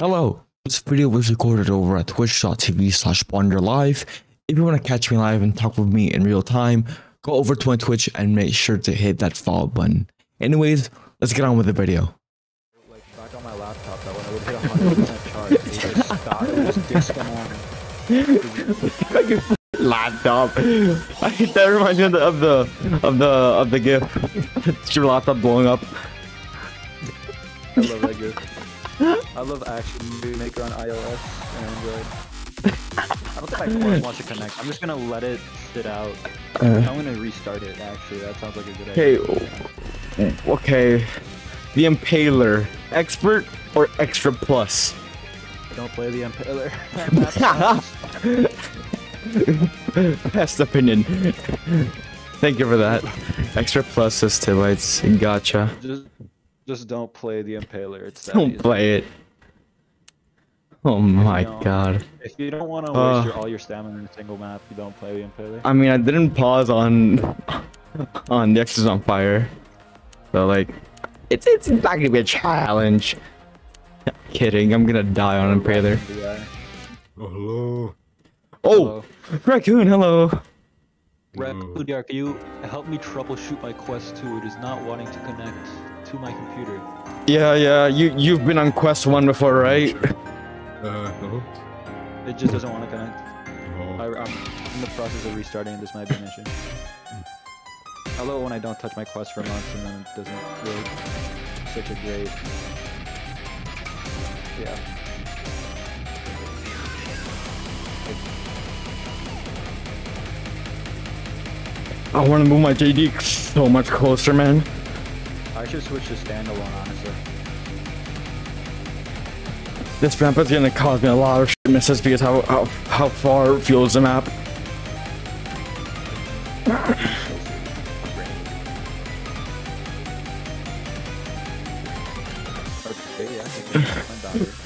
Hello, this video was recorded over at twitch.tv slash live. If you want to catch me live and talk with me in real time, go over to my Twitch and make sure to hit that follow button. Anyways, let's get on with the video. like back on my laptop that when I would hit 100% charge, it just stop, it would just disconnect. laptop. I that reminds me of the of the of the of the gif. it's your laptop blowing up. I love that good. I love Action Movie Maker on iOS and Android. I don't think my cord wants to connect. I'm just gonna let it sit out. Uh, I'm gonna restart it actually. That sounds like a good idea. okay, okay. The Impaler, expert or extra plus? Don't play the Impaler. Best opinion. Thank you for that. Extra plus Stivites. Gotcha. just, just don't play the Impaler. It's Don't easy. play it. Oh my No. god. If you don't want to Uh. waste your, all your stamina in a single map, you don't play the Impaler. I mean, I didn't pause on on the X is on fire, so like, it's it's not gonna be a challenge. Kidding, I'm gonna die on Impaler. Oh, hello. Oh, raccoon, hello. Raccoon, can you help me troubleshoot my Quest 2? It is not wanting to connect to my computer. Yeah, yeah. You you've been on Quest One before, right? Uh, no. It just doesn't want to connect. No. I, I'm in the process of restarting. This might be an issue. I love it when I don't touch my Quest for months and then it doesn't really such a great. Yeah. I want to move my JD so much closer, man. I should switch to standalone, honestly. This map is gonna cause me a lot of shit misses because how how, how far fuels the map. Okay, yeah.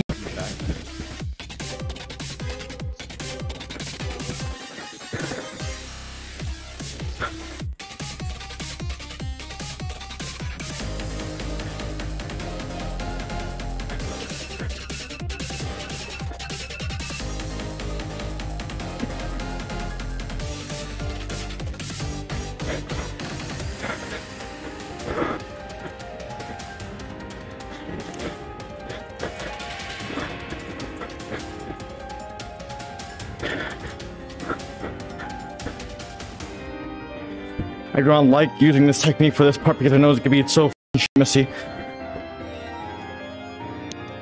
I don't like using this technique for this part because I know it's gonna be so f***ing messy.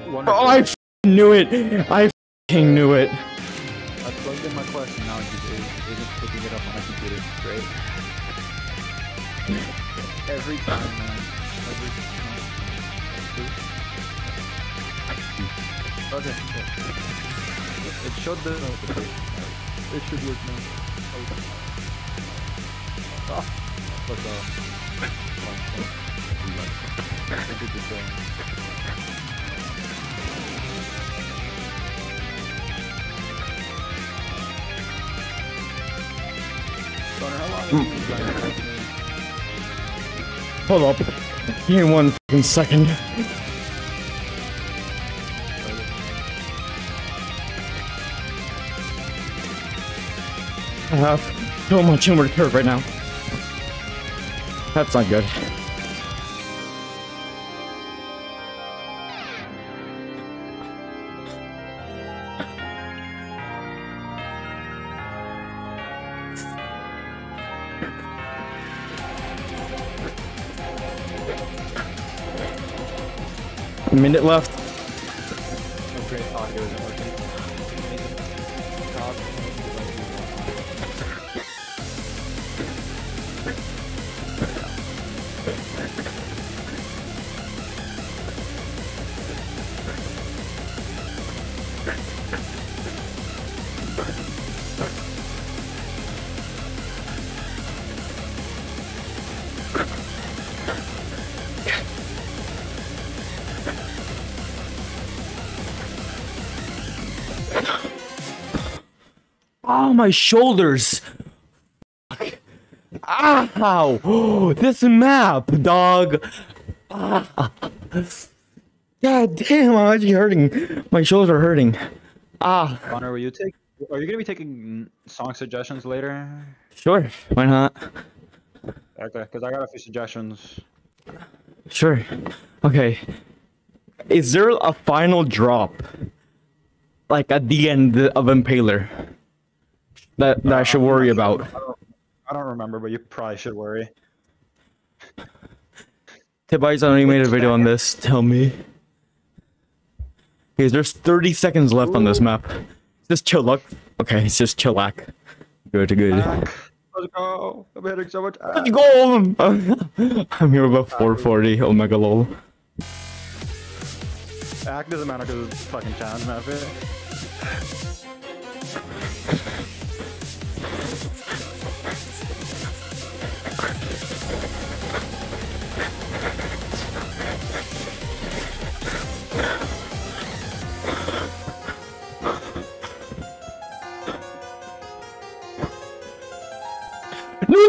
Wonderful. Oh, I knew it! I f***ing knew it! I plugged in my Quest now it's just picking it up on my computer. Great. Every time, man. Every time. Okay. okay. It the. It should work now. Okay. What the? Did the same. Connor, how long have you been playing Destiny? Hold up. Give me one f***ing second. I have so much inward curve right now. That's not good. Minute left. My shoulders. Ow! this map, dog. Ah. God damn, I'm actually hurting. My shoulders are hurting. Ah, Connor, will you take? Are you gonna be taking song suggestions later? sure. Why not? Okay, because I got a few suggestions. Sure. Okay. Is there a final drop? Like at the end of Impaler? That, that I uh, should worry about. I don't, I don't remember, but you probably should worry. Tibytes already made a video on this. Tell me. Okay, there's 30 seconds left on this map. Just chillac. Okay, it's just chillac. Good, good. Let's go! I'm hitting so much. Let's go! I'm here about 440. Oh, Omega lol. Act doesn't matter because it's fucking challenge map. Eh?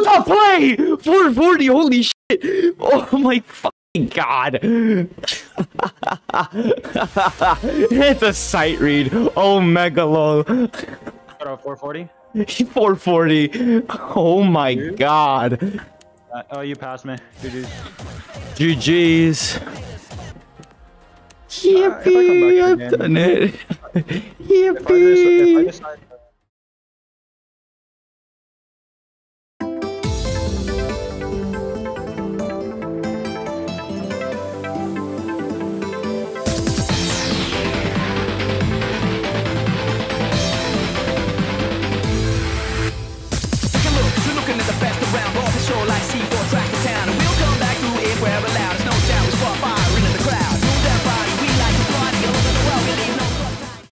Top play! 440, holy shit! Oh my fucking god! it's a sight read. Oh mega lol. Got a 440. 440. Oh my god. Uh, oh, you passed me. GG's. GG's. come Yippee! the I've done it. If I, decide, if I Yippee! decide